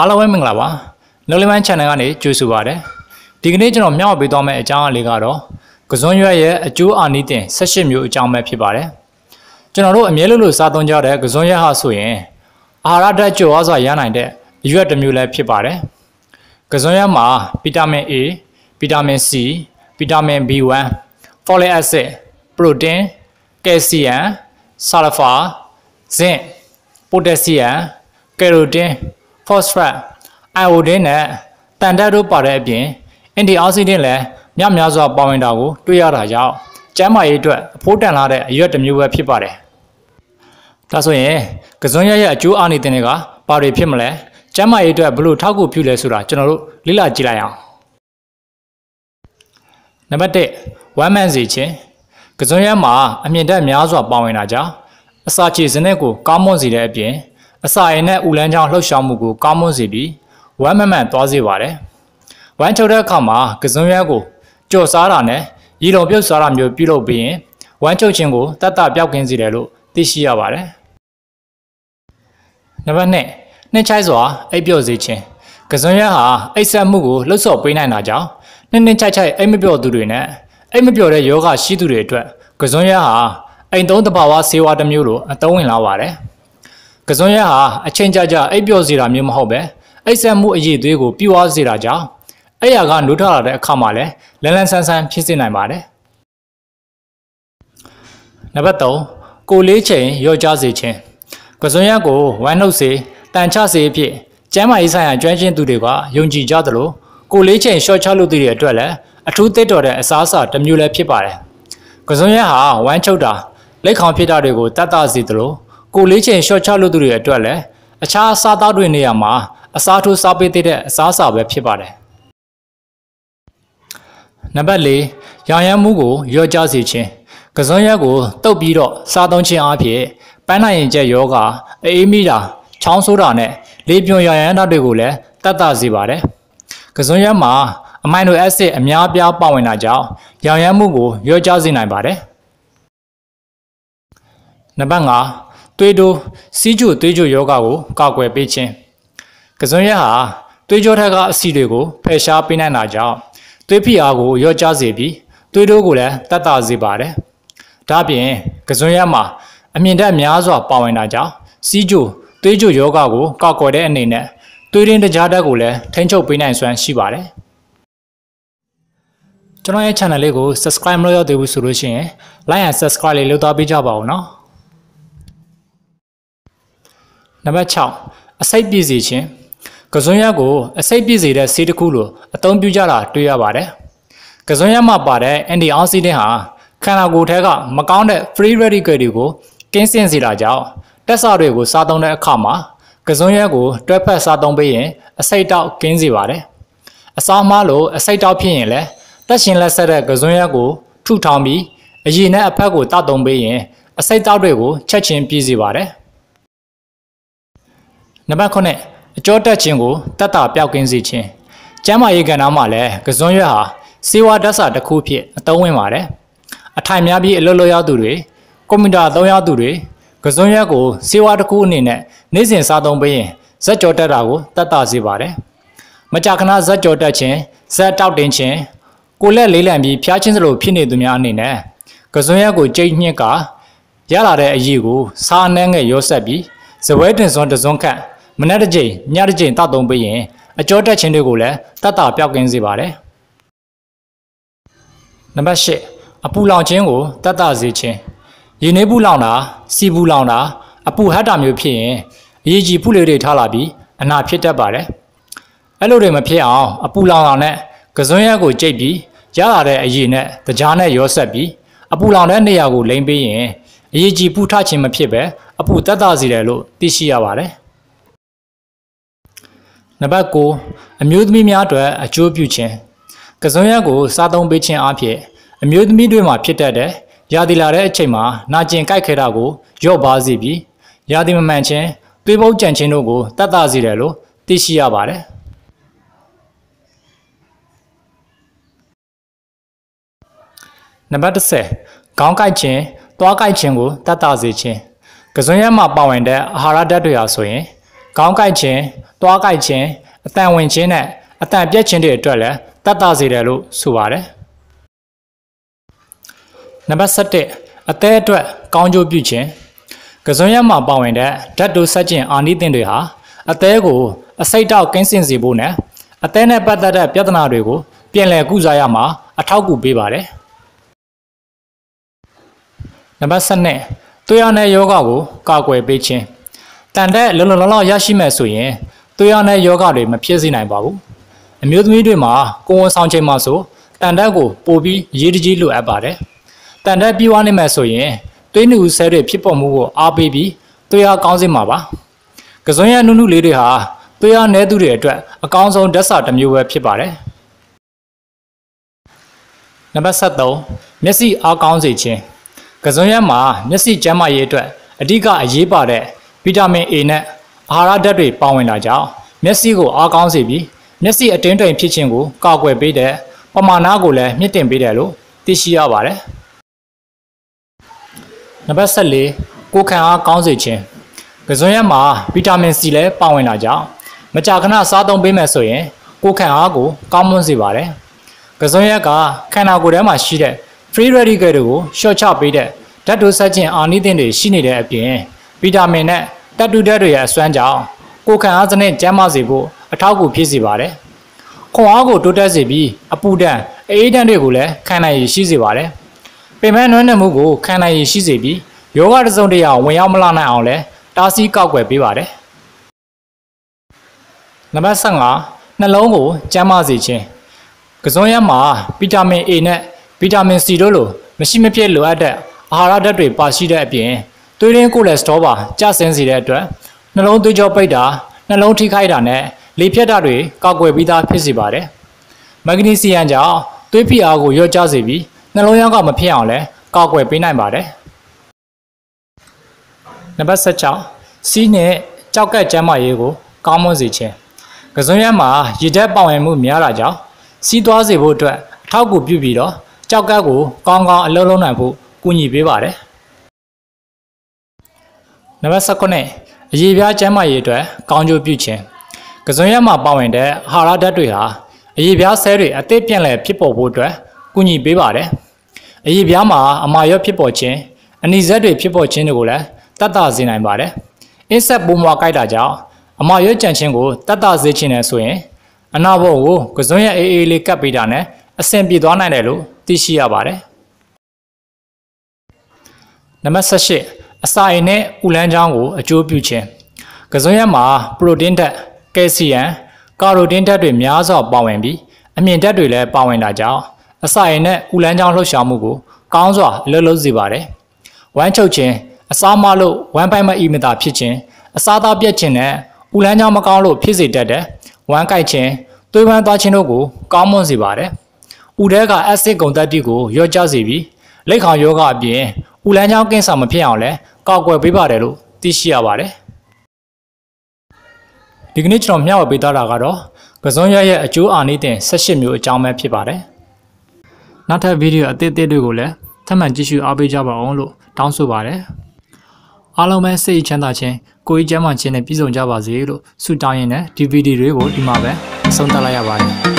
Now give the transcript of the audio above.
အားလုံးပဲမင်္ဂလာပါနိုလီမန် channel ကနေကြိုဆိုပါရစေဒီကနေ့ကျွန်တော်မျှဝေပေးသွားမယ့်အကြောင်းအလေးကတော့ကစွန်ရွက်ရဲ့အကျိုးအာနိသင်18မျိုးအကြောင်းပဲဖြစ်ပါတယ်ကျွန်တော်တို့အမြဲလို့လို့စားသုံးကြတဲ့ကစွန်ရွက်ဟာဆိုရင်အာဟာရဓာတ်ကြိုအားစွာရနိုင်တဲ့အရွက်တစ်မျိုးလည်းဖြစ်ပါတယ်ကစွန်ရွက်မှာဗီတာမင် A ဗီတာမင် C ဗီတာမင် B1 folic acid ပရိုတင်းကယ် ဆီယမ်ဆာလဖာဇင့်ပိုတက်ဆီယမ်ကယ်ရိုတင်းဖော့စဖရတ်အိုင်အိုဒင်းနဲ့တန်တက်တို့ပါတဲ့အပြင်အန်တီအောက်ဆီဒင့်လည်းမြများစွာပါဝင်တာကိုတွေ့ရတာကြောင့်ကျန်းမာရေးအတွက်အဖိုးတန်လာတဲ့အရွက်တစ်မျိုးပဲဖြစ်ပါတယ်။ဒါဆိုရင်ကစွန်းရရဲ့အကျိုးအာနိသင်တွေကဘာတွေဖြစ်မလဲ။ကျန်းမာရေးအတွက်ဘလို့ထောက်ကူပြုလဲဆိုတာကျွန်တော်တို့လေ့လာကြည့်လိုက်အောင်။နံပါတ်1ဝမ်းမန်စီခြင်းကစွန်းရမှာအမြင့်တက်များစွာပါဝင်တာကြောင့်အစာချေစနစ်ကိုကောင်းမွန်စေတဲ့အပြင် အစာရည်နဲ့ဥလန်းချောင်းလှုပ်ရှားမှုကိုကောင်းမွန်စေပြီးဝမ်းမမှန်သွားစေပါတယ်။ဝမ်းချုပ်တဲ့အခါမှာကစွန်းရဲကိုကြော်စားတာနဲ့ရီလုံပြုတ်စားတာမျိုးပြုလုပ်ပြီးရင်ဝမ်းချုပ်ခြင်းကိုတတ်တာပြောက်ကင်းစေတယ်လို့သိရှိရပါတယ်။နံပါတ်2နှင်းချိုက်စွာအိပ်ပျော်စေခြင်းကစွန်းရဲဟာအိပ်ဆက်မှုကိုလှုပ်ဆော်ပေးနိုင်တာကြောင့်နှင်းနှင်းချိုက်ချိုက်အိပ်မပျော်သူတွေနဲ့အိပ်မပျော်တဲ့ယောဂရှိသူတွေအတွက်ကစွန်းရဲဟာအိမ်သုံးတဘာဝဆေးဝါးတစ်မျိုးလိုအသုံးဝင်လာပါတယ်။ ကစွန်ရက်ဟာအချင်းကြကြအိပ်ပျော်စေတာမျိုးမဟုတ်ပဲအိပ်ဆက်မှုအရေးသွေးကိုပြွားစေတာကြောင့်အဲ့ရကနိုးထလာတဲ့အခါမှာလည်းလန်းလန်းဆန်းဆန်းဖြစ်စေနိုင်ပါတယ်နံပါတ်3ကိုလေးချိန်ရော့ကြစေခြင်းကစွန်ရက်ကိုဝမ်းနှုတ်စေတန်ချစေအဖြစ်ကျမ်းမာရေးဆိုင်ရာကျွမ်းကျင်သူတွေကယုံကြည်ကြသလိုကိုလေးချိန်ရှော့ချလို့သူတွေအတွက်လည်းအထူးသစ်တော်တဲ့အစားအစာတစ်မျိုးလည်းဖြစ်ပါတယ်ကစွန်ရက်ဟာဝမ်းချုပ်တာလက်ခေါင်ဖြစ်တာတွေကိုတတ်တာစေသလို ကိုလေးချိန်ရှော့ချလို့သူတွေအတွက်လည်းအခြားအစားအသောက်တွေနေရာမှာအစားထိုးစားပေးတဲ့အစားအစာပဲဖြစ်ပါတယ်နံပါတ်၄ရောင်ရမ်းမှုကိုရော့ကျစေခြင်းကစွန်းရက်ကိုတုပ်ပြီးတော့စားသုံးခြင်းအပြင်ပန်းနိုင်ရင်ကျက်ယောဂအေးမိတာချောင်းဆိုးတာနဲ့လေပြွန်ရောင်ရမ်းတာတွေကိုလည်းတတ်တာစေပါတယ်ကစွန်းရက်မှာအမိုင်နိုအက်ဆစ်အများအပြားပါဝင်တာကြောင့်ရောင်ရမ်းမှုကိုရော့ကျစေနိုင်ပါတယ်နံပါတ်5 သွေးတိုးစီးကျိုသွေးကြိုယောဂကိုကာကွယ်ပေးခြင်းကစွန်ရက်ဟာသွေးကြောထက်ကအဆီတွေကိုဖယ်ရှားပေးနိုင်တာကြောင့်သွေးဖိအားကိုရော့ကျစေပြီးသွေးတိုးကိုလည်းတတ်တာစေပါတယ်ဒါ့အပြင်ကစွန်ရက်မှာအမြင့်တက်များစွာပါဝင်တာကြောင့်စီးကျိုသွေးကြိုယောဂကိုကာကွယ်တဲ့အနေနဲ့သွေးရင်းတကြားတက်ကိုလည်းထိန်းချုပ်ပေးနိုင်စွမ်းရှိပါတယ်ကျွန်တော်ရဲ့ channel လေးကို subscribe မလုပ်ရသေးဘူးဆိုလို့ရှိရင် like and subscribe လေးလုပ်သွားပေးကြပါဦးနော် နံပါတ်6အစိတ်ပြည့်စေခြင်းကစွန်းရက်ကိုအစိတ်ပြည့်စေတဲ့ဆေးတစ်ခုလိုအသုံးပြုကြတာတွေ့ရပါတယ်ကစွန်းရက်မှာပါတဲ့ anti oxidant ဟာခန္ဓာကိုယ်ထဲကမကောင်းတဲ့ free radical တွေကိုကင်းစင်စေတာကြောင့်တက်စာတွေကိုစားသုံးတဲ့အခါမှာကစွန်းရက်ကိုတွဲဖက်စားသုံးပေးရင်အစိတ်တောက်ကင်းစေပါတယ်အစားမားလို့အစိတ်တောက်ဖြစ်ရင်လည်းတက်ရှင်လက်ဆက်တဲ့ကစွန်းရက်ကိုထုထောင်ပြီးအရည်နဲ့အဖက်ကိုတောက်သုံးပေးရင်အစိတ်တောက်တွေကိုချက်ချင်းပြည့်စေပါတယ် နံပါတ်9အကျောတက်ခြင်းကိုတတ်တာပျောက်ကင်းစေခြင်းကျမ်းမာရေးကဏ္ဍမှာလည်းကစွန်းရွက်ဟာစေဝါဓာတ်စာတစ်ခုဖြစ်အသုံးဝင်ပါတယ်အထိုင်များပြီးအလွတ်လွတ်ရောက်သူတွေကွန်ပျူတာသုံးရောက်သူတွေကစွန်းရွက်ကိုစေဝါတစ်ခုအနေနဲ့နေ့စဉ်စားသုံးပေးရင်ဇက်ကြောတက်တာကိုတတ်တာစေပါတယ်မကြာခဏဇက်ကြောတက်ခြင်းဇက်တောက်တင်ခြင်းကိုလက်လေးလံပြီးဖျားခြင်းစလိုဖြစ်နေသူများအနေနဲ့ကစွန်းရွက်ကိုကြိတ်ညှစ်ကရလာတဲ့အရေးကိုစားနှဲငယ်ရောဆက်ပြီးဇပွဲတင်စွန်းတစွန်းခန့် မနက်တစ်ကြိမ်ညတစ်ကြိမ်တောက်သုံးပေးရင်အကျောတက်ခြင်းတွေကိုလည်းတတ်တာပြောက်ကင်းစေပါတယ်နံပါတ်၈အပူလောင်ခြင်းကိုတတ်တာစေခြင်းရေနွေးပူလောင်တာစီပူလောင်တာအပူဟတ်တာမျိုးဖြစ်ရင်အရေးကြီးပူလေးတွေထားလာပြီးအနာဖြစ်တတ်ပါတယ်အဲ့လိုတွေမဖြစ်အောင်အပူလောင်တာနဲ့ကစွန်းရက်ကိုကြိတ်ပြီးရလာတဲ့အရေးနဲ့တကြားနဲ့ရောဆက်ပြီးအပူလောင်တဲ့နေရာကိုလိမ့်ပေးရင်အရေးကြီးပူထခြင်းမဖြစ်ပဲအပူတက်တာစေတယ်လို့သိရှိရပါတယ် နံပါတ်9အမျိုးသမီးများအတွက်အကျိုးပြုခြင်းကစွန်ရက်ကိုစားသုံးပေးခြင်းအပြင်အမျိုးသမီးတွေမှာဖြစ်တတ်တဲ့ရာသီလာတဲ့အချိန်မှာနာကျင်ကြိုက်ခဲတာကိုရော့ပါစေပြီးရာသီမမှန်ခြင်းသွေးပုတ်ကြံခြင်းတို့ကိုတတ်တာစေတယ်လို့သိရှိရပါတယ်နံပါတ်10ခေါင်းကိုက်ခြင်းသွားကိုက်ခြင်းကိုတတ်တာစေခြင်းကစွန်ရက်မှာပါဝင်တဲ့အာဟာရဓာတ်တွေဟာဆိုရင် ခေါင်းကိုက်ခြင်း၊သွားကိုက်ခြင်း၊အတန်ဝင်ခြင်းနဲ့အတန်ပြက်ခြင်းတွေအတွက်လည်းတတ်တာစေတယ်လို့ဆိုပါတယ်။နံပါတ်7အသေးအတွက်ကောင်းကျိုးပြုခြင်းကစွန်ရက်မှာပါဝင်တဲ့ဓာတ်တိုဆက်ကျင်အာနိသင်တွေဟာအသေးကိုအစိတ်တောက်ကင်းစင်စေဖို့နဲ့အသေးနဲ့ပတ်သက်တဲ့ပြဿနာတွေကိုပြင်လည်ကုစားရမှာအထောက်အကူပေးပါတယ်။နံပါတ်7နဲ့သွေးရနယ်ယောဂကိုကာကွယ်ပေးခြင်း တန်တဲ့လုံလုံလောက်လောက်ရရှိမဲ့ဆိုရင်သွေးရနယ်ယောဂတွေမဖြစ်စေနိုင်ပါဘူး။အမျိုးသမီးတွေမှာကိုယ်ဝန်ဆောင်ချိန်မှာဆိုတန်တဲ့ကိုပိုပြီးရေးတကြီးလိုအပ်ပါတယ်။တန်တဲ့ပြီးွားနေမဲ့ဆိုရင်သွေးနူဆဲတွေဖြစ်ပေါ်မှုကိုအားပေးပြီးသွေးရကောင်းစေမှာပါ။ကစွန်းရနုနုလေးတွေဟာသွေးရနဲသူတွေအတွက်အကောင်းဆုံးဓာတ်စာတစ်မျိုးပဲဖြစ်ပါတယ်။နံပါတ်73မျက်စိအားကောင်းစေခြင်းကစွန်းရက်မှာမျက်စိကျန်းမာရေးအတွက်အဓိကအရေးပါတဲ့ ဗီတာမင် A နဲ့အာဟာရဓာတ်တွေပါဝင်တာကြောင့်မျက်စိကိုအားကောင်းစေပြီးမျက်စိအတင်းတိမ်ဖြစ်ခြင်းကိုကာကွယ်ပေးတဲ့ပမာဏကိုလည်းမြင့်တင်ပေးတယ်လို့သိရှိရပါတယ်။နံပါတ်74ကိုခံအားကောင်းစေခြင်းကစွန်းရက်မှာဗီတာမင် C လည်းပါဝင်တာကြောင့်မကြာခဏစားသုံးပေးမယ်ဆိုရင်ကိုခံအားကိုကောင်းမွန်စေပါတယ်။ကစွန်းရက်ကခန္ဓာကိုယ်ထဲမှာရှိတဲ့ free radical တွေကိုရှော့ချပေးတဲ့ဓာတ်တိုဆက်ကျင်အာနိသင်တွေရှိနေတဲ့အပြင် ဗီတာမင်နဲ့တပ်တူဓာတ်တွေရဲ့အစွမ်းကြောင့်ကိုယ်ခံအားစနစ်ကျန်းမာစေဖို့အထောက်အကူဖြစ်စေပါတယ်။ခွန်အားကိုတိုးတက်စေပြီးအပူဒဏ်အေးဒဏ်တွေကိုလည်းခံနိုင်ရရှိစေပါတယ်။ပင်မနွမ်းနယ်မှုကိုခံနိုင်ရရှိစေပြီးယောဂတစ်စုံတစ်ရာဝင်ရောက်မလာနိုင်အောင်လည်းတားဆီးကောက်ွယ်ပေးပါတယ်။နံပါတ်5နှလုံးကိုကျန်းမာစေခြင်းကစွန်းရမှာဗီတာမင် A နဲ့ဗီတာမင် C တို့လိုမရှိမဖြစ်လိုအပ်တဲ့အာဟာရဓာတ်တွေပါရှိတဲ့အပြင် သွေးရင်းကိုလက်စထရောပါကျဆင်းစေတဲ့အတွက်နှလုံးသွေးကြောပိတ်တာနှလုံးထိခိုက်တာနဲ့လေဖြတ်တာတွေကောက်ွယ်ပြီးသားဖြစ်စေပါတယ်။မဂနီဆီယမ်ကြောင့်သွေးဖိအားကိုလျော့ကျစေပြီးနှလုံးရောဂါမဖြစ်အောင်လည်းကောက်ွယ်ပေးနိုင်ပါတယ်။နံပါတ်16စီးနဲ့ကြောက်ကက်ကျန်းမာရေးကိုကောင်းမွန်စေခြင်းကစွန်းရမှာရည်ဓာတ်ပေါင်ဝင်မှုများတာကြောင့်စီးသွားစေဖို့အတွက်အထောက်အကူပြုပြီးတော့ကြောက်ကက်ကိုကောင်းကောင်းအလုံးလုံးနိုင်ဖို့ကူညီပေးပါတယ် နံပါတ်19အရေးပြားကျန်းမာရေးအတွက်ကောင်းကျိုးပြုခြင်းကစွန်းရက်မှာပါဝင်တဲ့အာဟာရဓာတ်တွေဟာအရေးပြားဆဲတွေအသစ်ပြန်လည်ဖြစ်ပေါ်ဖို့အတွက်ကူညီပေးပါတယ်အရေးပြားမှာအမာရွက်ဖြစ်ပေါ်ခြင်းအနီဇက်တွေဖြစ်ပေါ်ခြင်းတွေကိုလည်းတတ်တာစေနိုင်ပါတယ်အင်းဆက်ပိုးမွားကြိုက်တာကြောင့်အမာရွက်ကြံခြင်းကိုတတ်တာစေခြင်းနဲ့ဆိုရင်အနာဘောကိုကစွန်းရက်အေးအေးလေးကပ်ပေးတာနဲ့အဆင်ပြေသွားနိုင်တယ်လို့သိရှိရပါတယ်နံပါတ်18 အစာအိမ်နဲ့ဥလန်းချောင်းကိုအကျိုးပြုခြင်းကစွန်းရက်မှာပရိုတင်းဓာတ်ကယ်ဆီယမ်ကာရိုတင်းဓာတ်တွေများစွာပါဝင်ပြီးအမြင့်ဓာတ်တွေလည်းပါဝင်တာကြောင့်အစာအိမ်နဲ့ဥလန်းချောင်းလှုပ်ရှားမှုကိုကောင်းစွာအလုပ်လုပ်စေပါတယ်ဝမ်းချုပ်ခြင်းအစာမလို့ဝမ်းပိုက်မအီမတာဖြစ်ခြင်းအစာသားပြက်ခြင်းနဲ့ဥလန်းချောင်းမကောင်းလို့ဖြစ်စေတတ်တဲ့ဝမ်းကိုက်ခြင်းသွေးဝမ်းသွားခြင်းတို့ကိုကောင်းမွန်စေပါတယ်ဥထဲကအက်ဆစ်ဂုံတက်တိကိုရော့ကျစေပြီးလက်ခေါင်ယောဂအပြင်ဥလန်းချောင်းကင်းစာမဖြစ်အောင်လဲ ကောက်ွယ်ပေးပါတယ်လို့သိရှိရပါတယ်ဒီကနေ့ကျွန်တော်မျှဝေပေးသွားတာကတော့ကစွန်ရရဲ့အကျိုးအာနိသင်18မျိုးအကြောင်းပဲဖြစ်ပါတယ်နောက်ထပ်ဗီဒီယိုအသစ်အသစ်တွေကိုလည်းထပ်မံကြည့်ရှုအားပေးကြပါအောင်လို့တောင်းဆိုပါတယ်အားလုံးပဲစိတ်ချမ်းသာခြင်းကိုယ်ကြီးကျန်းမာခြင်းနဲ့ပြည့်စုံကြပါစေလို့ဆုတောင်းရင်းနဲ့ဒီဗီဒီယိုတွေကိုဒီမှာပဲဆုံးသတ်လိုက်ရပါတယ်